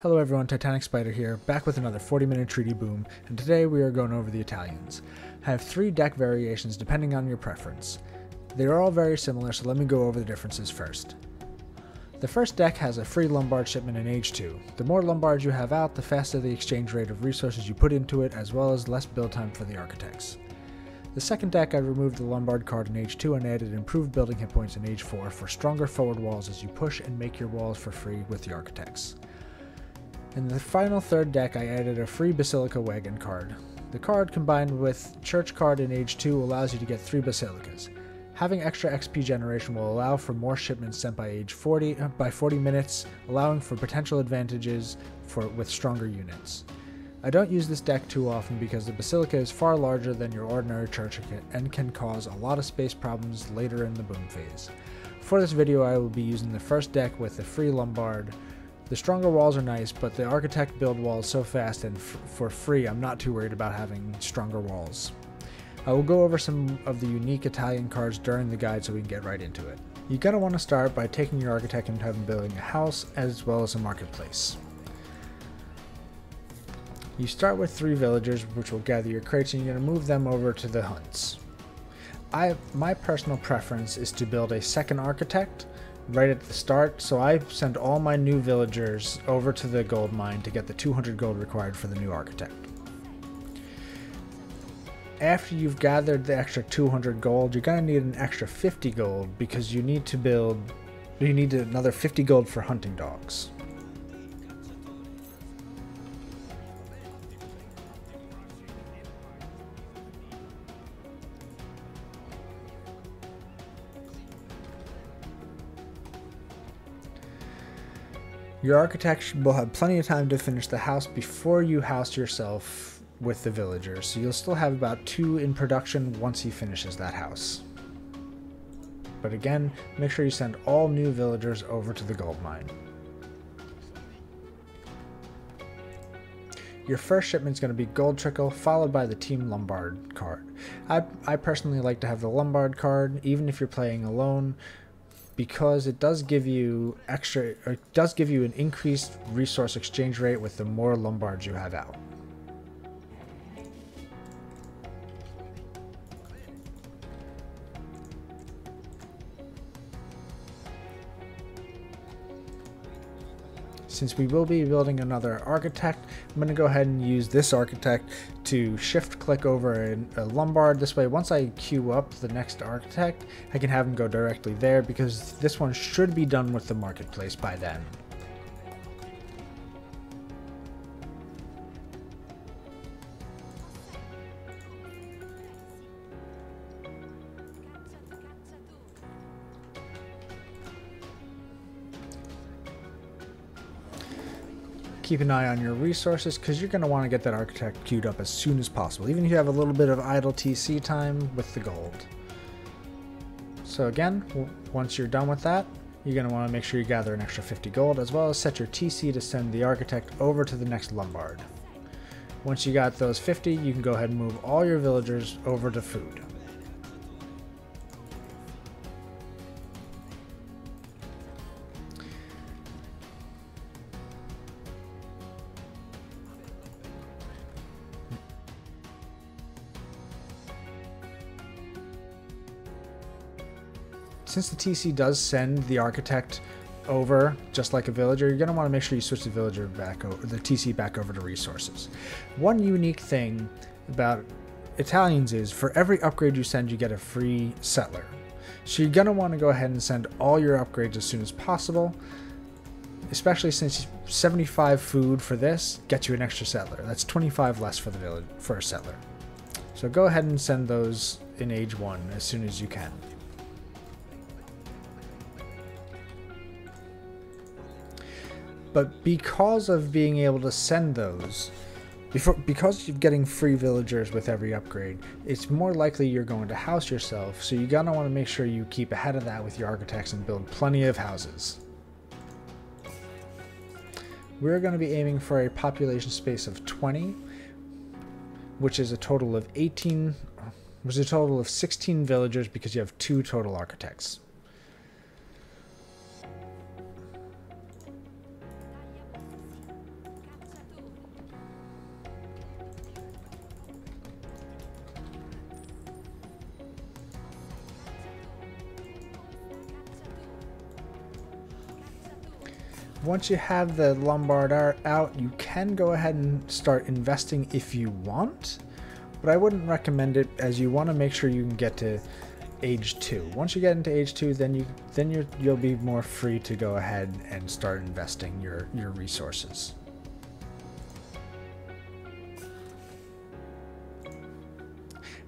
Hello everyone, Titanic Spider here, back with another 40 minute treaty boom, and today we are going over the Italians. I have three deck variations depending on your preference. They are all very similar, so let me go over the differences first. The first deck has a free Lombard shipment in Age 2. The more Lombards you have out, the faster the exchange rate of resources you put into it, as well as less build time for the architects. The second deck, I removed the Lombard card in Age 2 and added improved building hit points in Age 4 for stronger forward walls as you push and make your walls for free with the architects. In the final third deck, I added a free Basilica Wagon card. The card, combined with Church card in Age 2, allows you to get 3 Basilicas. Having extra XP generation will allow for more shipments sent by age 40 uh, by 40 minutes, allowing for potential advantages for with stronger units. I don't use this deck too often because the Basilica is far larger than your ordinary church and can cause a lot of space problems later in the boom phase. For this video I will be using the first deck with the free Lombard, the stronger walls are nice, but the architect build walls so fast and for free, I'm not too worried about having stronger walls. I will go over some of the unique Italian cards during the guide so we can get right into it. You're going to want to start by taking your architect and having building a house as well as a marketplace. You start with three villagers which will gather your crates and you're going to move them over to the hunts. I, my personal preference is to build a second architect right at the start, so I send all my new villagers over to the gold mine to get the 200 gold required for the new architect. After you've gathered the extra 200 gold, you're going to need an extra 50 gold because you need to build, you need another 50 gold for hunting dogs. Your architect will have plenty of time to finish the house before you house yourself with the villagers, so you'll still have about two in production once he finishes that house. But again, make sure you send all new villagers over to the gold mine. Your first shipment is going to be Gold Trickle, followed by the Team Lombard card. I, I personally like to have the Lombard card, even if you're playing alone, because it does give you extra, it does give you an increased resource exchange rate with the more Lombards you have out. Since we will be building another architect, I'm going to go ahead and use this architect to shift click over a, Lombard. This way, once I queue up the next architect, I can have him go directly there because this one should be done with the marketplace by then. Keep an eye on your resources because you're going to want to get that architect queued up as soon as possible, even if you have a little bit of idle TC time with the gold. So again, once you're done with that, you're going to want to make sure you gather an extra 50 gold as well as set your TC to send the architect over to the next Lombard. Once you got those 50, you can go ahead and move all your villagers over to food. Since the TC does send the architect over just like a villager, you're going to want to make sure you switch the villager back over the TC back over to resources. One unique thing about Italians is for every upgrade you send, you get a free settler. So you're going to want to go ahead and send all your upgrades as soon as possible, especially since 75 food for this gets you an extra settler. That's 25 less for the village for a settler. So go ahead and send those in age 1 as soon as you can. But because of being able to send those, before, because you're getting free villagers with every upgrade, it's more likely you're going to house yourself, so you're gonna want to make sure you keep ahead of that with your architects and build plenty of houses. We're going to be aiming for a population space of 20, which is a total of 18, which is a total of 16 villagers because you have two total architects. Once you have the Lombard out, you can go ahead and start investing if you want, but I wouldn't recommend it as you want to make sure you can get to age two. Once you get into age two, then you then you you'll be more free to go ahead and start investing your your resources.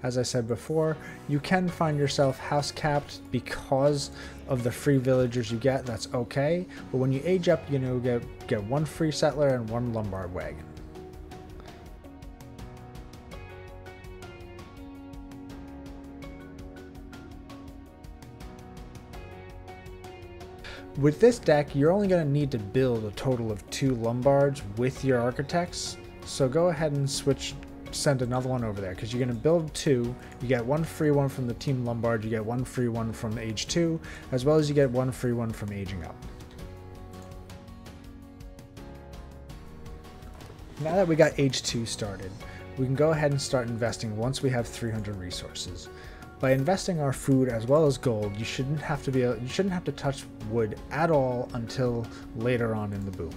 As I said before, you can find yourself house capped because of the free villagers you get. That's okay, but when you age up, you know get get one free settler and one Lombard wagon. With this deck, you're only going to need to build a total of two Lombards with your Architects, so go ahead and switch, send another one over there, because you're going to build two, you get one free one from the Team Lombard, you get one free one from Age 2, as well as you get one free one from Aging Up. Now that we got Age 2 started, we can go ahead and start investing once we have 300 resources. By investing our food as well as gold, you shouldn't have to be you shouldn't have to touch wood at all until later on in the boom.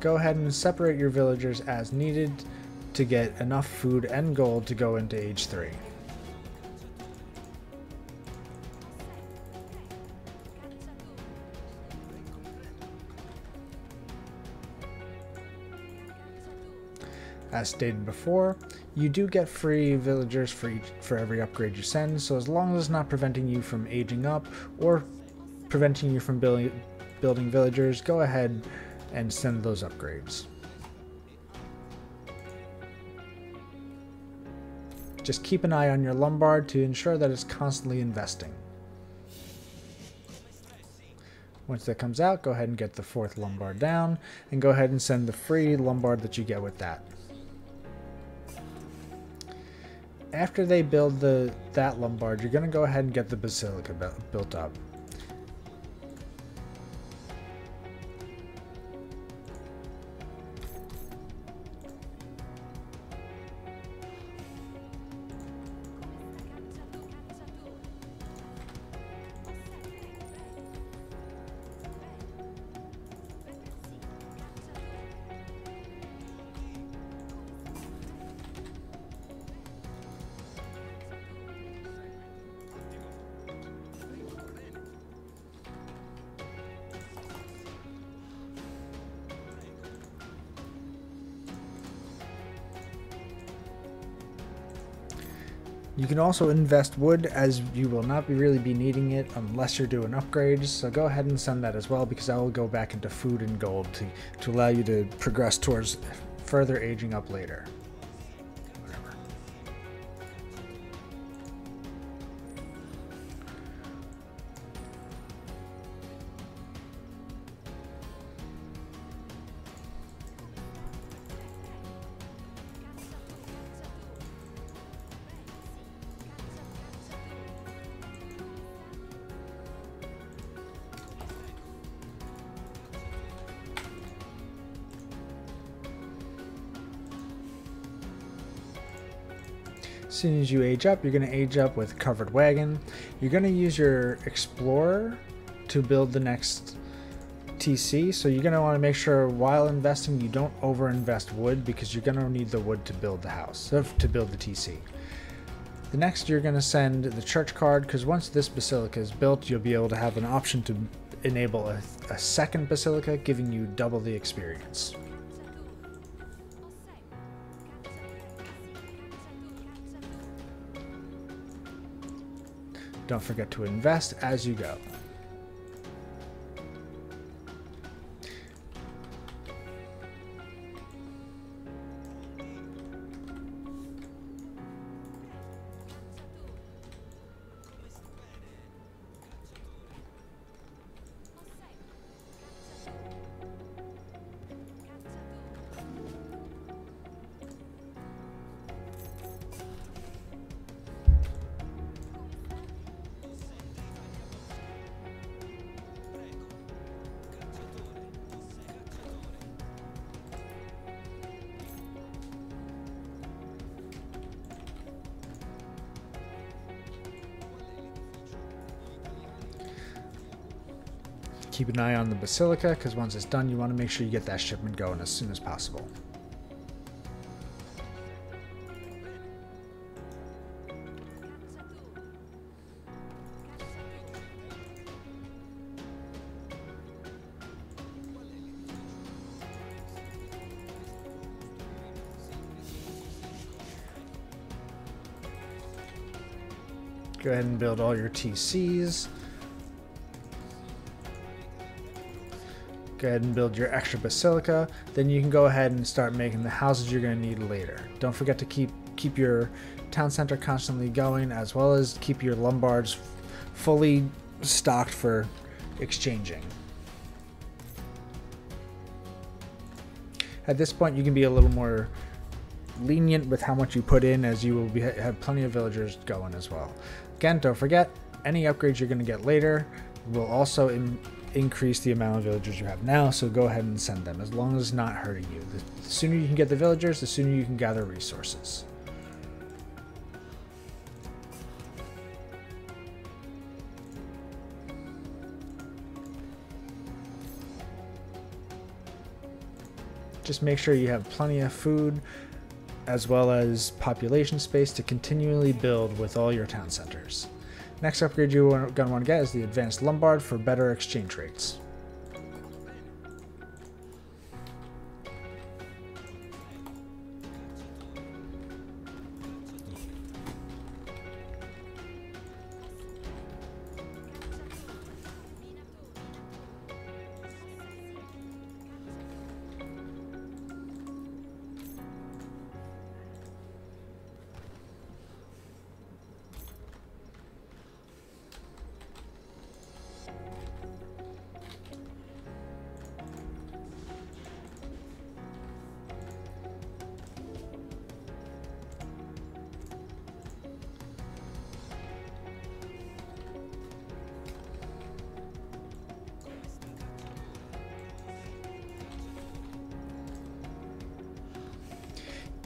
Go ahead and separate your villagers as needed to get enough food and gold to go into age 3. As stated before, you do get free villagers for each, for every upgrade you send, so as long as it's not preventing you from aging up or preventing you from building, building villagers, go ahead and send those upgrades. Just keep an eye on your Lombard to ensure that it's constantly investing. Once that comes out, go ahead and get the fourth Lombard down, and go ahead and send the free Lombard that you get with that. after they build the that Lombard, you're going to go ahead and get the Basilica built up. Can also invest wood as you will not be really be needing it unless you're doing upgrades. So go ahead and send that as well because that will go back into food and gold to, to allow you to progress towards further aging up later. Soon as you age up, you're going to age up with covered wagon. You're going to use your explorer to build the next TC. So you're going to want to make sure while investing, you don't overinvest wood because you're going to need the wood to build the house, uh, to build the TC. The next, you're going to send the church card because once this basilica is built, you'll be able to have an option to enable a, a second basilica, giving you double the experience. Don't forget to invest as you go. Keep an eye on the Basilica because once it's done, you want to make sure you get that shipment going as soon as possible. Go ahead and build all your TCs. Go ahead and build your extra basilica. Then you can go ahead and start making the houses you're going to need later. Don't forget to keep keep your town center constantly going, as well as keep your lombards fully stocked for exchanging. At this point, you can be a little more lenient with how much you put in as you will be, have plenty of villagers going as well. Again, don't forget, any upgrades you're going to get later will also increase the amount of villagers you have now, so go ahead and send them, as long as it's not hurting you. The, the sooner you can get the villagers, the sooner you can gather resources. Just make sure you have plenty of food, as well as population space to continually build with all your town centers. Next upgrade you're going to want to get is the Advanced Lombard for better exchange rates.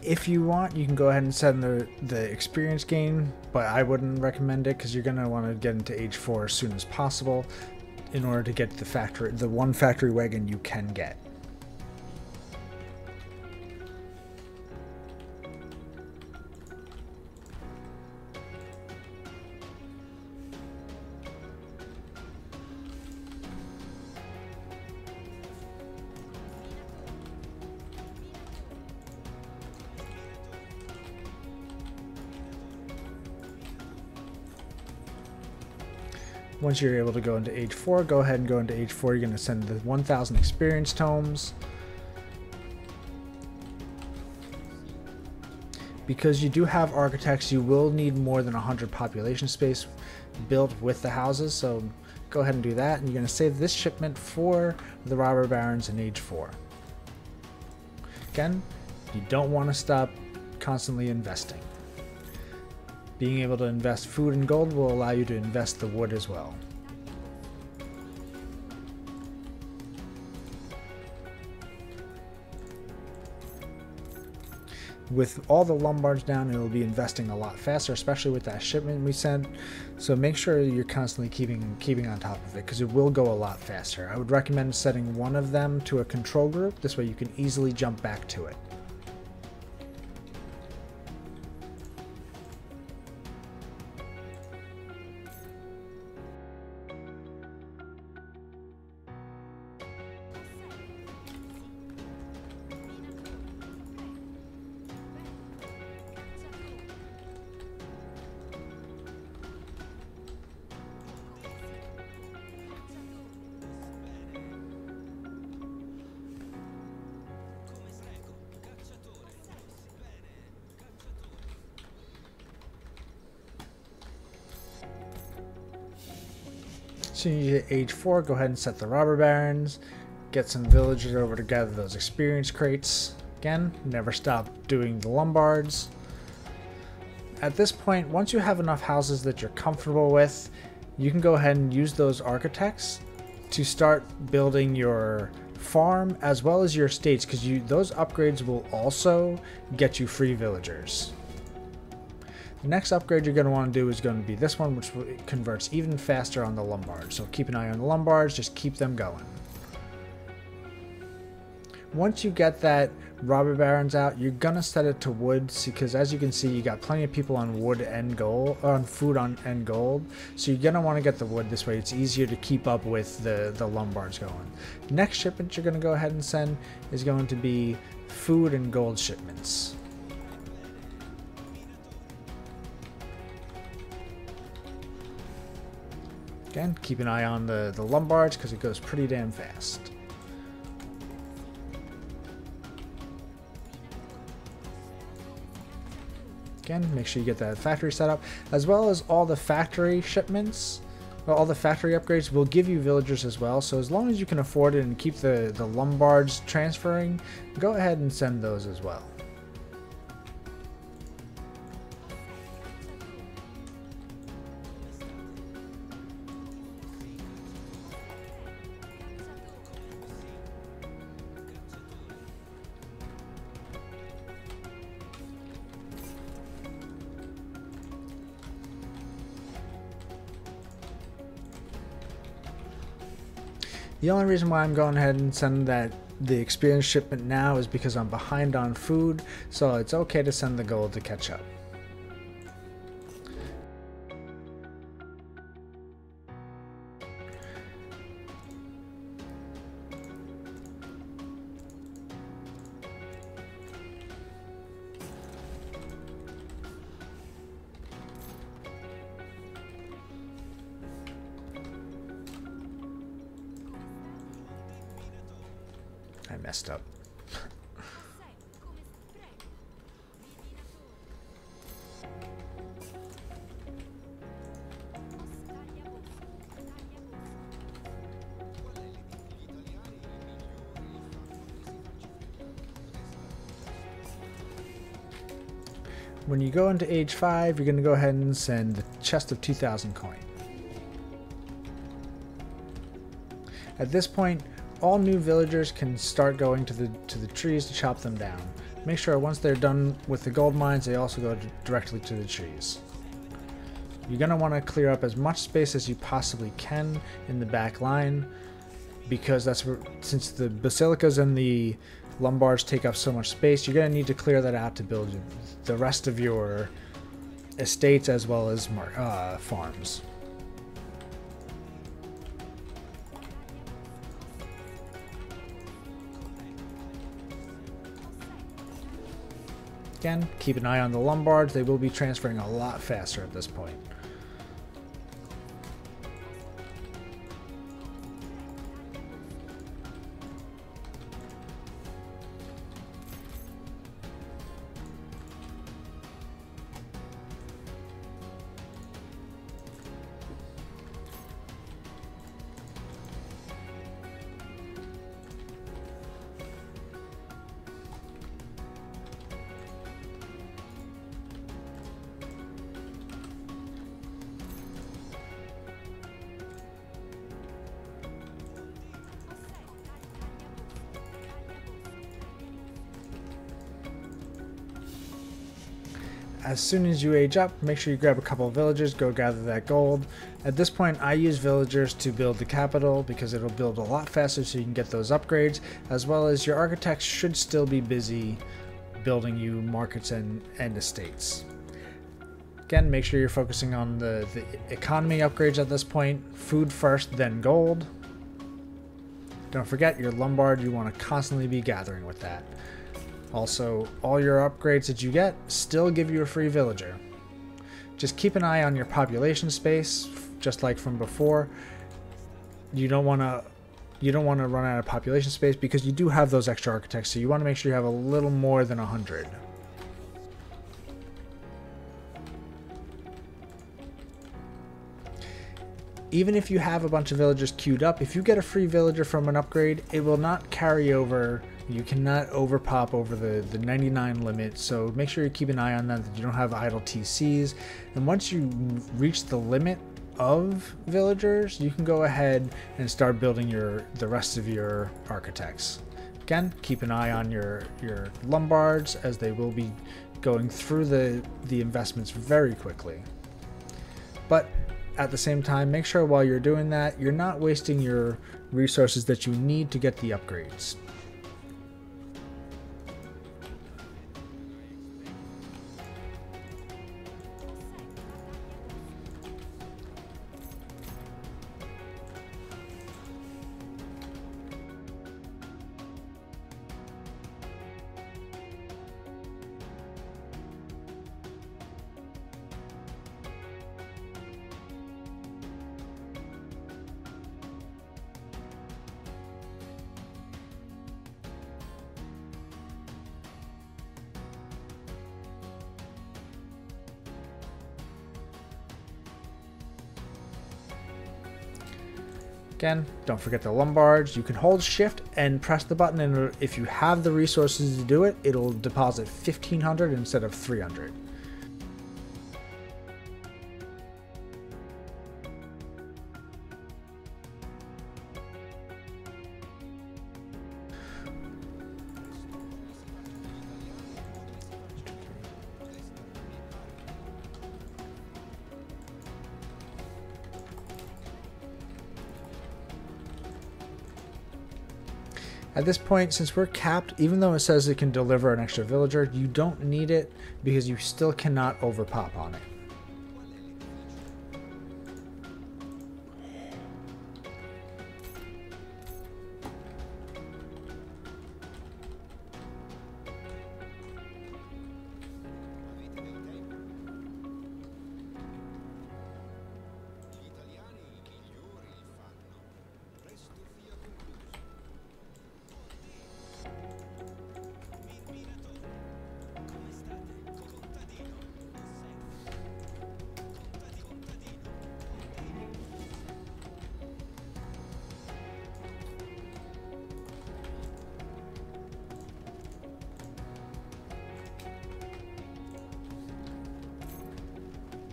If you want, you can go ahead and send the the experience gain, but I wouldn't recommend it because you're gonna want to get into age four as soon as possible in order to get the factory the one factory wagon you can get. Once you're able to go into age 4, go ahead and go into age 4. You're going to send the 1000 experience tomes. Because you do have architects, you will need more than 100 population space built with the houses, so go ahead and do that. And you're going to save this shipment for the robber barons in age 4. Again, you don't want to stop constantly investing. Being able to invest food and gold will allow you to invest the wood as well. with all the Lombards down, it'll be investing a lot faster, especially with that shipment we sent. So make sure you're constantly keeping keeping on top of it because it will go a lot faster. I would recommend setting one of them to a control group. This way you can easily jump back to it. Age 4, go ahead and set the robber barons. Get some villagers over to gather those experience crates. Again, never stop doing the Lombards. At this point, once you have enough houses that you're comfortable with, you can go ahead and use those architects to start building your farm as well as your estates because you those upgrades will also get you free villagers. The next upgrade you're going to want to do is going to be this one, which converts even faster on the Lombards. So keep an eye on the Lombards, just keep them going. Once you get that robber barons out, you're gonna set it to wood because as you can see, you got plenty of people on wood and gold, on food on and gold. So you're gonna want to get the wood this way. It's easier to keep up with the the Lombards going. Next shipment you're gonna go ahead and send is going to be food and gold shipments. Again, keep an eye on the, the Lombards because it goes pretty damn fast. Again, make sure you get that factory set up, as well as all the factory shipments. Well, all the factory upgrades will give you villagers as well, so as long as you can afford it and keep the, the Lombards transferring, go ahead and send those as well. The only reason why I'm going ahead and sending that the experience shipment now is because I'm behind on food, so it's okay to send the gold to catch up. Go into age 5, you're going to go ahead and send the chest of 2,000 coin. At this point, all new villagers can start going to the to the trees to chop them down. Make sure once they're done with the gold mines, they also go directly to the trees. You're going to want to clear up as much space as you possibly can in the back line because that's where, since the basilicas and the Lombards take up so much space, you're going to need to clear that out to build the rest of your estates as well as uh, farms. Again, keep an eye on the Lombards. They will be transferring a lot faster at this point. As soon as you age up, make sure you grab a couple of villagers, go gather that gold. At this point, I use villagers to build the capital because it'll build a lot faster so you can get those upgrades, as well as your architects should still be busy building you markets and, and estates. Again, make sure you're focusing on the, the economy upgrades at this point. Food first, then gold. Don't forget your Lombard, you want to constantly be gathering with that. Also, all your upgrades that you get still give you a free villager. Just keep an eye on your population space, just like from before. You don't want to you don't want to run out of population space because you do have those extra architects, so you want to make sure you have a little more than 100. Even if you have a bunch of villagers queued up, if you get a free villager from an upgrade, it will not carry over you cannot overpop over the, the 99 limit, so make sure you keep an eye on that, that you don't have idle TCs. And once you reach the limit of villagers, you can go ahead and start building your the rest of your architects. Again, keep an eye on your, your Lombards as they will be going through the, the investments very quickly. But at the same time, make sure while you're doing that, you're not wasting your resources that you need to get the upgrades. Don't forget the Lombards. You can hold shift and press the button and if you have the resources to do it, it'll deposit 1500 instead of 300. At this point, since we're capped, even though it says it can deliver an extra villager, you don't need it because you still cannot overpop on it.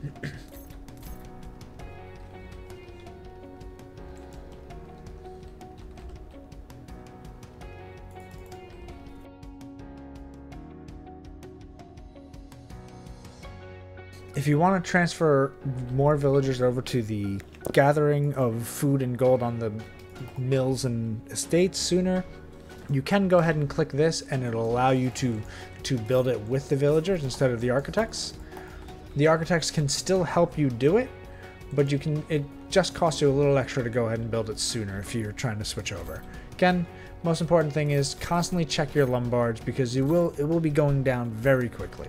if you want to transfer more villagers over to the gathering of food and gold on the mills and estates sooner, you can go ahead and click this and it'll allow you to to build it with the villagers instead of the architects. The architects can still help you do it, but you can it just costs you a little extra to go ahead and build it sooner if you're trying to switch over. Again, most important thing is constantly check your Lombards because you will it will be going down very quickly.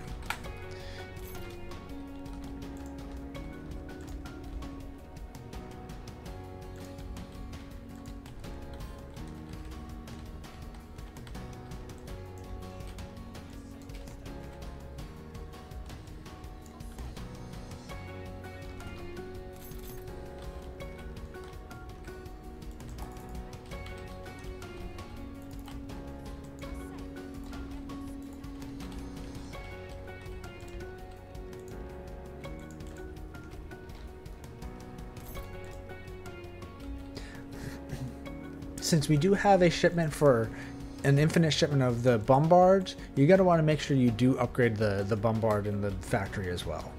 Since we do have a shipment for an infinite shipment of the bombards, you're going to want to make sure you do upgrade the, the bombard in the factory as well.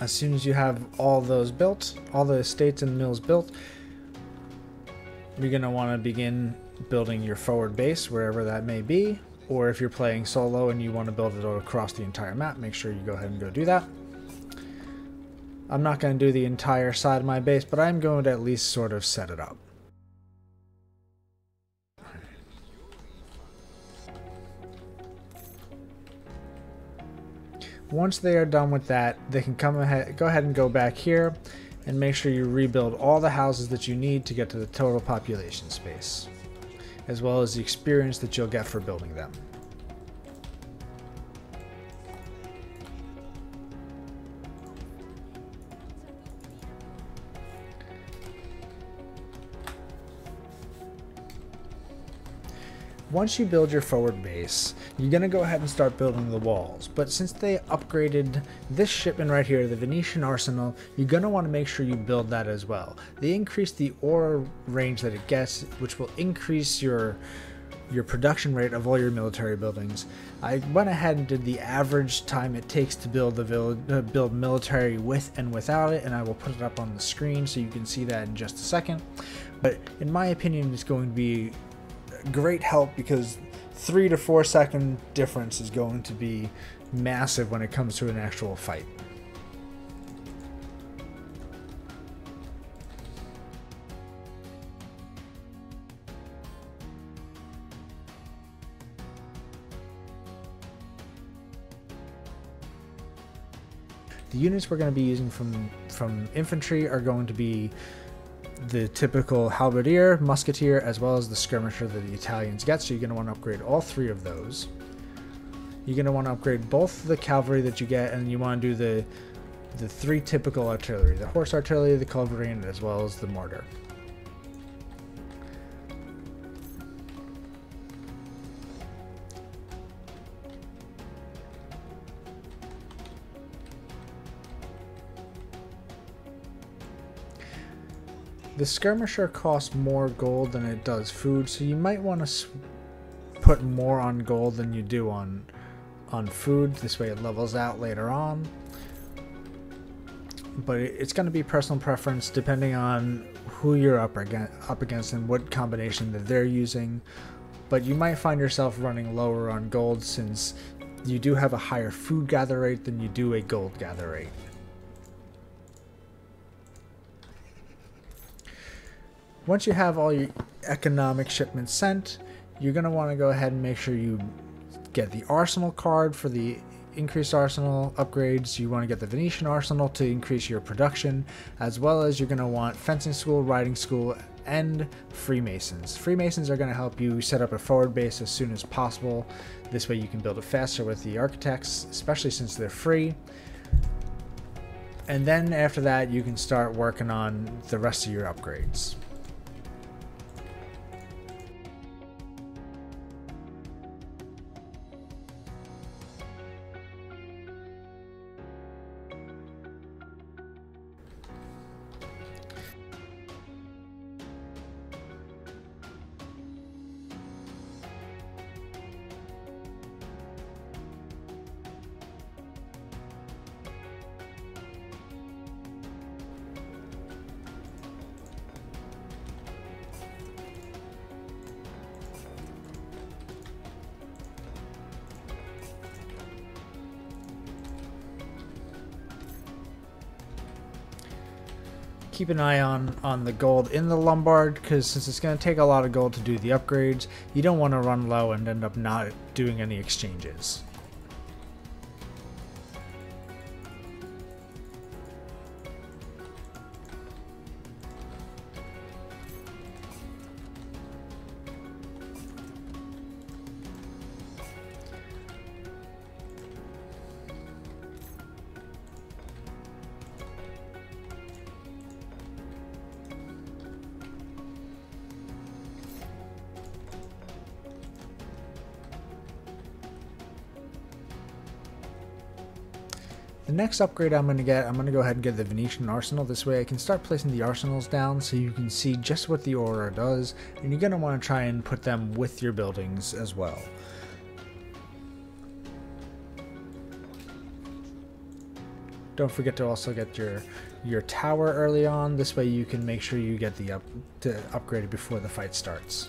As soon as you have all those built, all the estates and mills built, you're going to want to begin building your forward base wherever that may be or if you're playing solo and you want to build it across the entire map make sure you go ahead and go do that. I'm not going to do the entire side of my base but I'm going to at least sort of set it up. Once they are done with that, they can come ahead, go ahead and go back here and make sure you rebuild all the houses that you need to get to the total population space as well as the experience that you'll get for building them. Once you build your forward base, you're going to go ahead and start building the walls. But since they upgraded this shipment right here, the Venetian Arsenal, you're going to want to make sure you build that as well. They increased the aura range that it gets, which will increase your your production rate of all your military buildings. I went ahead and did the average time it takes to build the uh, build military with and without it, and I will put it up on the screen so you can see that in just a second. But in my opinion, it's going to be great help because three to four second difference is going to be massive when it comes to an actual fight. The units we're going to be using from from infantry are going to be the typical halberdier, musketeer, as well as the skirmisher that the Italians get. So you're going to want to upgrade all three of those. You're going to want to upgrade both the cavalry that you get, and you want to do the the three typical artillery: the horse artillery, the culverin, as well as the mortar. The skirmisher costs more gold than it does food, so you might want to put more on gold than you do on on food. This way it levels out later on. But it's going to be personal preference depending on who you're up against, up against and what combination that they're using. But you might find yourself running lower on gold since you do have a higher food gather rate than you do a gold gather rate. Once you have all your economic shipments sent, you're going to want to go ahead and make sure you get the arsenal card for the increased arsenal upgrades. You want to get the Venetian arsenal to increase your production, as well as you're going to want fencing school, riding school, and Freemasons. Freemasons are going to help you set up a forward base as soon as possible. This way you can build it faster with the architects, especially since they're free. And then after that, you can start working on the rest of your upgrades. Keep an eye on on the gold in the Lombard because since it's going to take a lot of gold to do the upgrades, you don't want to run low and end up not doing any exchanges. The next upgrade I'm going to get, I'm going to go ahead and get the Venetian Arsenal. This way I can start placing the arsenals down so you can see just what the aura does. And you're going to want to try and put them with your buildings as well. Don't forget to also get your your tower early on. This way you can make sure you get the up to upgrade before the fight starts.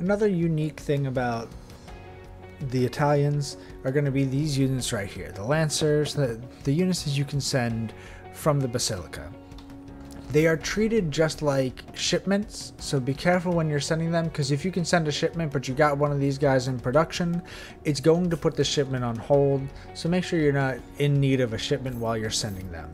Another unique thing about the Italians are going to be these units right here the Lancers, the, the units that you can send from the Basilica. They are treated just like shipments, so be careful when you're sending them because if you can send a shipment but you got one of these guys in production, it's going to put the shipment on hold, so make sure you're not in need of a shipment while you're sending them.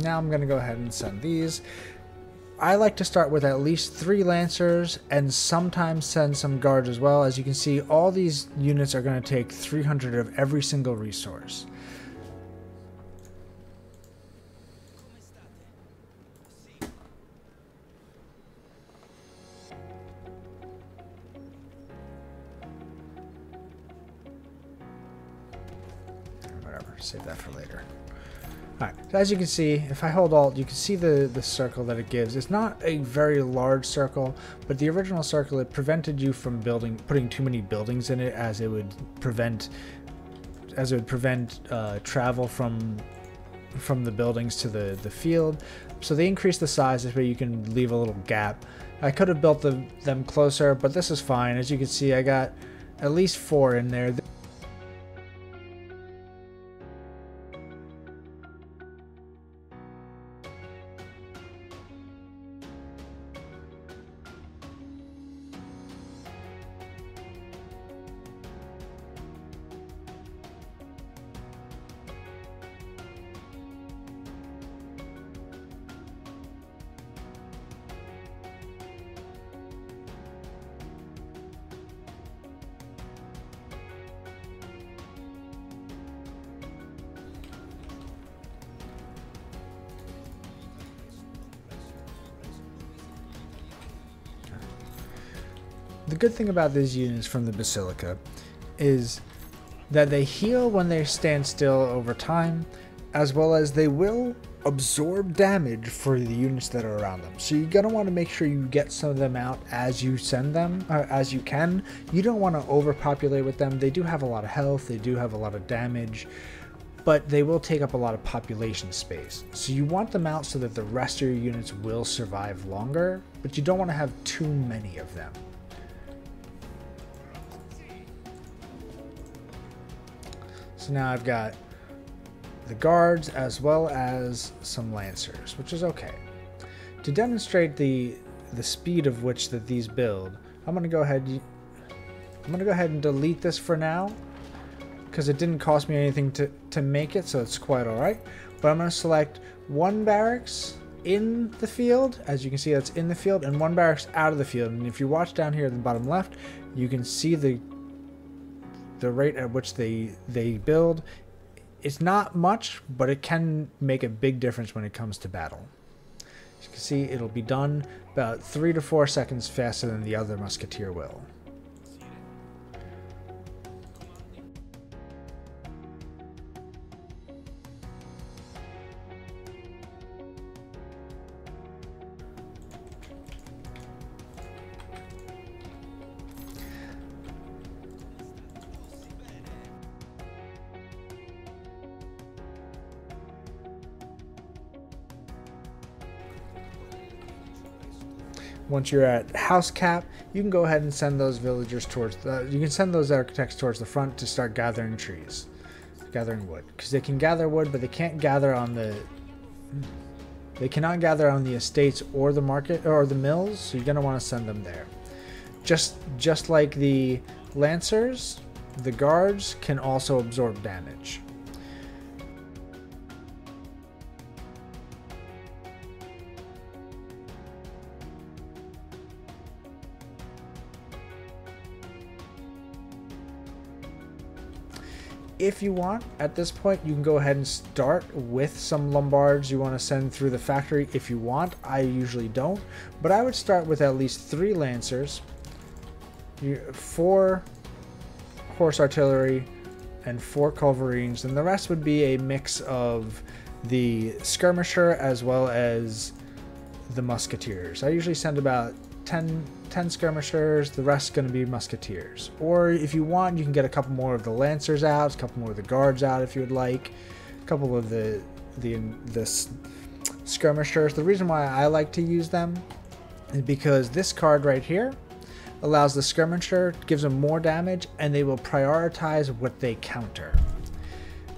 Now I'm going to go ahead and send these. I like to start with at least three Lancers and sometimes send some guards as well. As you can see, all these units are going to take 300 of every single resource. As you can see, if I hold Alt, you can see the, the circle that it gives. It's not a very large circle, but the original circle, it prevented you from building, putting too many buildings in it as it would prevent, as it would prevent uh, travel from from the buildings to the, the field. So they increased the size this way you can leave a little gap. I could have built the, them closer, but this is fine. As you can see, I got at least four in there. The good thing about these units from the Basilica is that they heal when they stand still over time, as well as they will absorb damage for the units that are around them. So you're gonna want to make sure you get some of them out as you send them, as you can. You don't want to overpopulate with them. They do have a lot of health, they do have a lot of damage, but they will take up a lot of population space. So you want them out so that the rest of your units will survive longer, but you don't want to have too many of them. So now I've got the guards as well as some lancers, which is okay. To demonstrate the the speed of which that these build, I'm gonna go ahead. I'm gonna go ahead and delete this for now because it didn't cost me anything to to make it, so it's quite all right. But I'm gonna select one barracks in the field, as you can see, that's in the field, and one barracks out of the field. And if you watch down here at the bottom left, you can see the the rate at which they they build it's not much but it can make a big difference when it comes to battle. As you can see it'll be done about three to four seconds faster than the other musketeer will once you're at house cap, you can go ahead and send those villagers towards the. You can send those architects towards the front to start gathering trees, gathering wood, because they can gather wood, but they can't gather on the. They cannot gather on the estates or the market or the mills, so you're gonna want to send them there. Just just like the lancers, the guards can also absorb damage. If you want at this point you can go ahead and start with some lombards you want to send through the factory if you want. I usually don't but i would start with at least three lancers. Four horse artillery and four culverins and the rest would be a mix of the skirmisher as well as the musketeers. I usually send about 10 10 skirmishers, the rest going to be musketeers. Or if you want, you can get a couple more of the lancers out, a couple more of the guards out if you would like, a couple of the the the skirmishers. The reason why I like to use them is because this card right here allows the skirmisher, gives them more damage, and they will prioritize what they counter.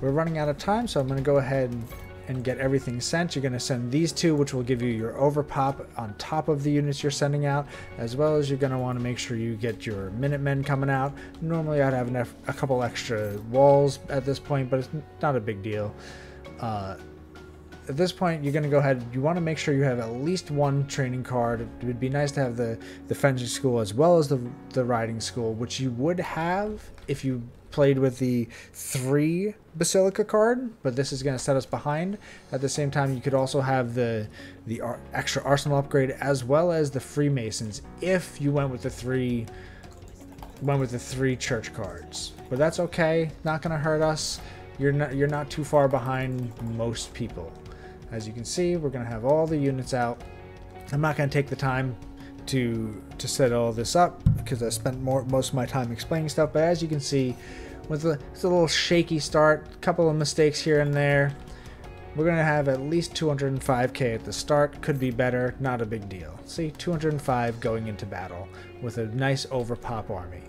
We're running out of time, so I'm going to go ahead and and get everything sent, you're going to send these two, which will give you your overpop on top of the units you're sending out, as well as you're going to want to make sure you get your Minutemen coming out. Normally, I'd have enough, a couple extra walls at this point, but it's not a big deal. Uh, at this point, you're going to go ahead. You want to make sure you have at least one training card. It would be nice to have the the fencing school as well as the the riding school, which you would have if you played with the three Basilica card, but this is going to set us behind. At the same time, you could also have the the ar extra arsenal upgrade as well as the Freemasons if you went with the three went with the three church cards. But that's okay. Not going to hurt us. You're not you're not too far behind most people. As you can see, we're going to have all the units out. I'm not going to take the time to to set all this up because I spent more most of my time explaining stuff. But as you can see, with a, it's a little shaky start, a couple of mistakes here and there. We're gonna have at least 205k at the start. Could be better, not a big deal. See, 205 going into battle with a nice overpop army.